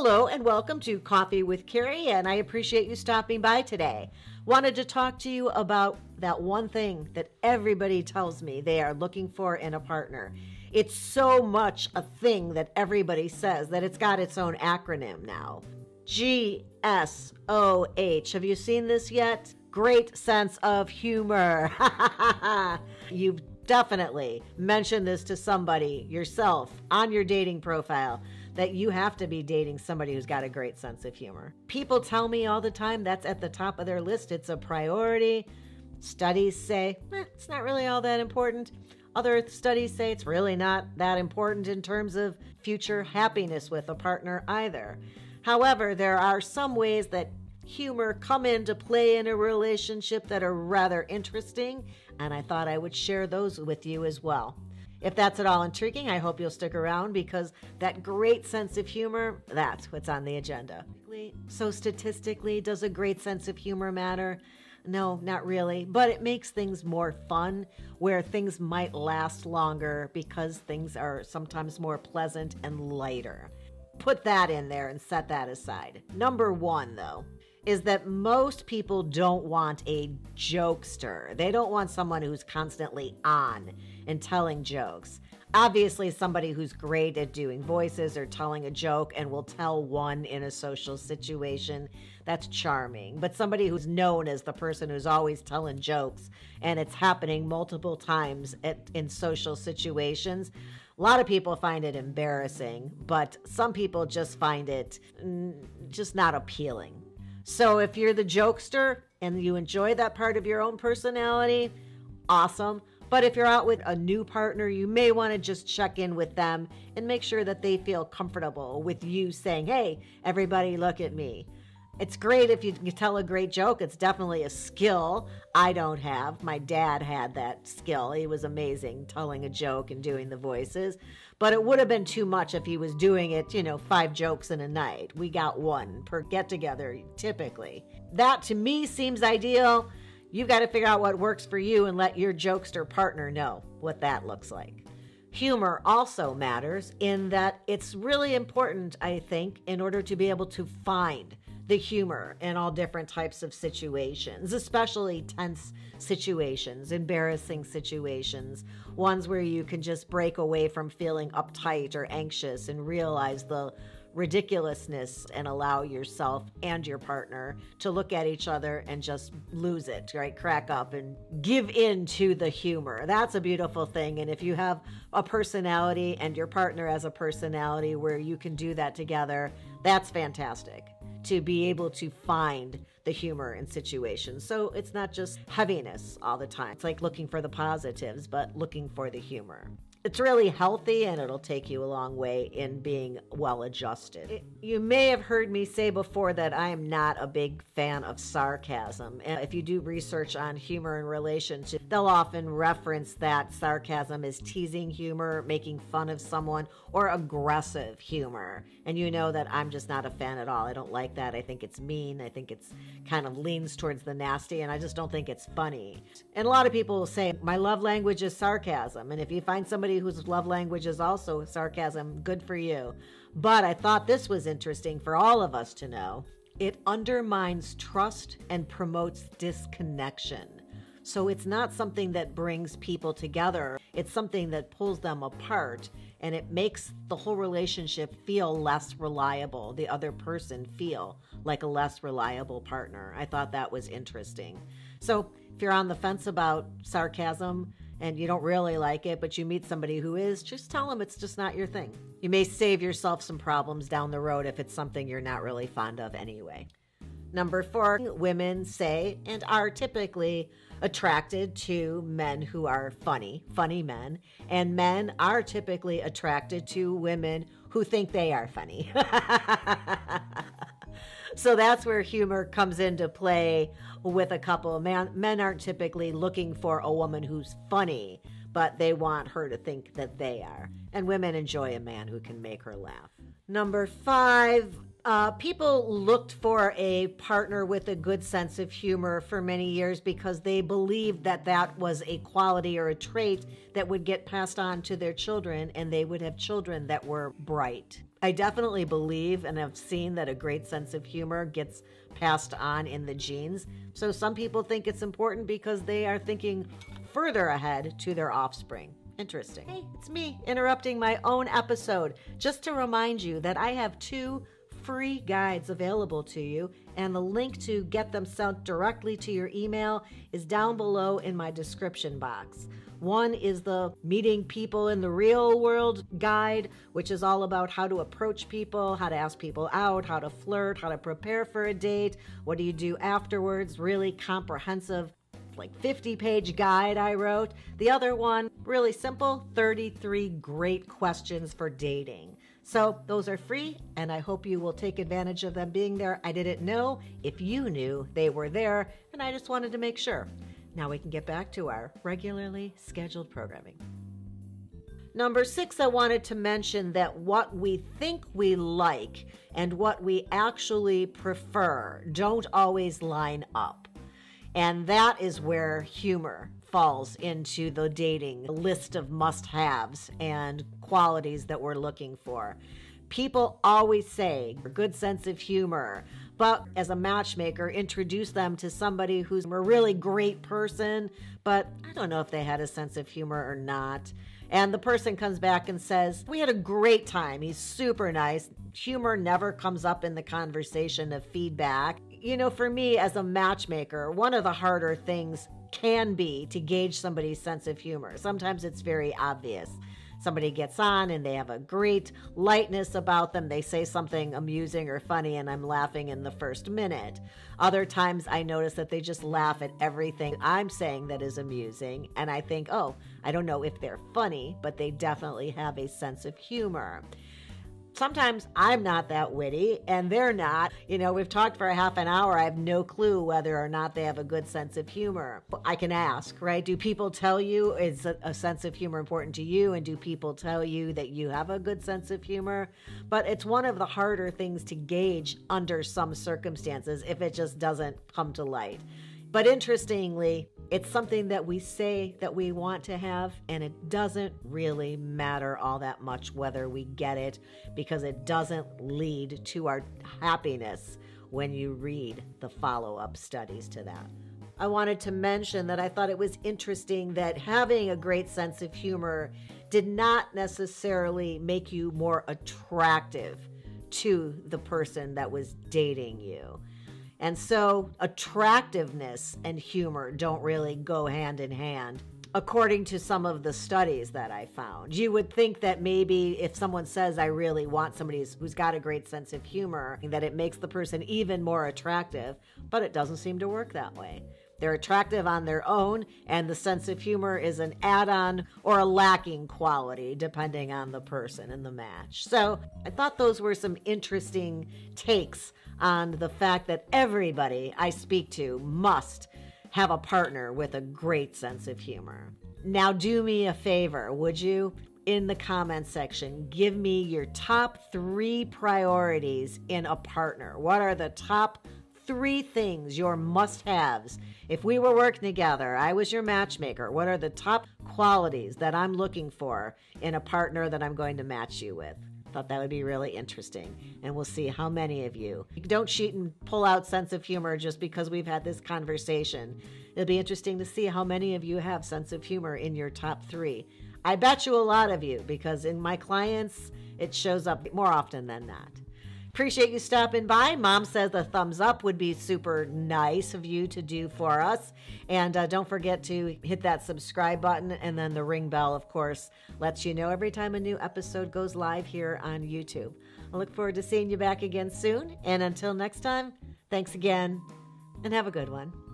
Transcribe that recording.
Hello and welcome to Coffee with Carey, and I appreciate you stopping by today. Wanted to talk to you about that one thing that everybody tells me they are looking for in a partner. It's so much a thing that everybody says that it's got its own acronym now. G S O H. Have you seen this yet? Great sense of humor. You've definitely mentioned this to somebody yourself on your dating profile that you have to be dating somebody who's got a great sense of humor. People tell me all the time that's at the top of their list, it's a priority. Studies say eh, it's not really all that important. Other studies say it's really not that important in terms of future happiness with a partner either. However, there are some ways that humor come into play in a relationship that are rather interesting, and I thought I would share those with you as well. If that's at all intriguing, I hope you'll stick around because that great sense of humor, that's what's on the agenda. So, statistically, does a great sense of humor matter? No, not really, but it makes things more fun where things might last longer because things are sometimes more pleasant and lighter. Put that in there and set that aside. Number one, though, is that most people don't want a jokester. They don't want someone who's constantly on and telling jokes. Obviously, somebody who's great at doing voices or telling a joke and will tell one in a social situation, that's charming. But somebody who's known as the person who's always telling jokes and it's happening multiple times at, in social situations, a lot of people find it embarrassing, but some people just find it just not appealing. So if you're the jokester and you enjoy that part of your own personality, awesome. But if you're out with a new partner, you may want to just check in with them and make sure that they feel comfortable with you saying, Hey, everybody, look at me. It's great if you can tell a great joke. It's definitely a skill I don't have. My dad had that skill. He was amazing telling a joke and doing the voices. But it would have been too much if he was doing it, you know, five jokes in a night. We got one per get together typically. That to me seems ideal. You've got to figure out what works for you and let your jokester partner know what that looks like. Humor also matters in that it's really important, I think, in order to be able to find the humor in all different types of situations, especially tense situations, embarrassing situations, ones where you can just break away from feeling uptight or anxious and realize the ridiculousness and allow yourself and your partner to look at each other and just lose it, right? Crack up and give in to the humor. That's a beautiful thing. And if you have a personality and your partner has a personality where you can do that together, that's fantastic to be able to find the humor in situations. So it's not just heaviness all the time. It's like looking for the positives, but looking for the humor it's really healthy and it'll take you a long way in being well adjusted. you may have heard me say before that I am not a big fan of sarcasm. And if you do research on humor and relationships, they'll often reference that sarcasm is teasing humor, making fun of someone, or aggressive humor. And you know that I'm just not a fan at all. I don't like that. I think it's mean. I think it's kind of leans towards the nasty, and I just don't think it's funny. And a lot of people will say, My love language is sarcasm. And if you find somebody somebody whose love language is also sarcasm, good for you. But I thought this was interesting for all of us to know. It undermines trust and promotes disconnection. So it's not something that brings people together, it's something that pulls them apart and it makes the whole relationship feel less reliable, the other person feel like a less reliable partner. I thought that was interesting. So if you're on the fence about sarcasm, and you don't really like it, but you meet somebody who is, just tell them it's just not your thing. You may save yourself some problems down the road if it's something you're not really fond of anyway. Number four, women say and are typically attracted to men who are funny, funny men, and men are typically attracted to women who think they are funny. so that's where humor comes into play with a couple. Man, men aren't typically looking for a woman who's funny, but they want her to think that they are. And women enjoy a man who can make her laugh. Number five, uh, people looked for a partner with a good sense of humor for many years because they believed that that was a quality or a trait that would get passed on to their children and they would have children that were bright. I definitely believe and have seen that a great sense of humor gets passed on in the genes. So some people think it's important because they are thinking further ahead to their offspring. Interesting. Hey, it's me interrupting my own episode just to remind you that I have two free guides available to you, and the link to get them sent directly to your email is down below in my description box. One is the Meeting People in the Real World guide, which is all about how to approach people, how to ask people out, how to flirt, how to prepare for a date, what do you do afterwards. Really comprehensive, like 50 page guide I wrote. The other one, really simple 33 great questions for dating. So those are free, and I hope you will take advantage of them being there. I didn't know if you knew they were there, and I just wanted to make sure. Now we can get back to our regularly scheduled programming. Number six, I wanted to mention that what we think we like and what we actually prefer don't always line up. And that is where humor falls into the dating list of must haves and qualities that we're looking for. People always say good sense of humor, but as a matchmaker, introduce them to somebody who's a really great person, but I don't know if they had a sense of humor or not. And the person comes back and says, We had a great time. He's super nice. Humor never comes up in the conversation of feedback. You know, for me as a matchmaker, one of the harder things can be to gauge somebody's sense of humor. Sometimes it's very obvious somebody gets on and they have a great lightness about them. They say something amusing or funny, and I'm laughing in the first minute. Other times I notice that they just laugh at everything I'm saying that is amusing, and I think, oh, I don't know if they're funny, but they definitely have a sense of humor sometimes I'm not that witty and they're not. You know, we've talked for a half an hour. I have no clue whether or not they have a good sense of humor. I can ask, right? Do people tell you is a, sense of humor important to you? And do people tell you that you have a good sense of humor? But it's one of the harder things to gauge under some circumstances if it just doesn't come to light. But interestingly, it's something that we say that we want to have, and it doesn't really matter all that much whether we get it because it doesn't lead to our happiness when you read the follow up studies to that. I wanted to mention that I thought it was interesting that having a great sense of humor did not necessarily make you more attractive to the person that was dating you. And so attractiveness and humor don't really go hand in hand. According to some of the studies that I found, you would think that maybe if someone says, I really want somebody who's got a great sense of humor, that it makes the person even more attractive, but it doesn't seem to work that way. They're attractive on their own, and the sense of humor is an add on or a lacking quality, depending on the person in the match. So I thought those were some interesting takes on the fact that everybody I speak to must have a partner with a great sense of humor. Now, do me a favor, would you? In the comments section, give me your top three priorities in a partner. What are the top three things, your must haves? If we were working together, I was your matchmaker. What are the top qualities that I'm looking for in a partner that I'm going to match you with? Thought that would be really interesting. And we'll see how many of you don't cheat and pull out sense of humor just because we've had this conversation. It'll be interesting to see how many of you have sense of humor in your top three. I bet you a lot of you because in my clients, it shows up more often than not. Appreciate you stopping by. Mom says a thumbs up would be super nice of you to do for us. And uh, don't forget to hit that subscribe button and then the ring bell, of course, lets you know every time a new episode goes live here on YouTube. I look forward to seeing you back again soon. And until next time, thanks again and have a good one.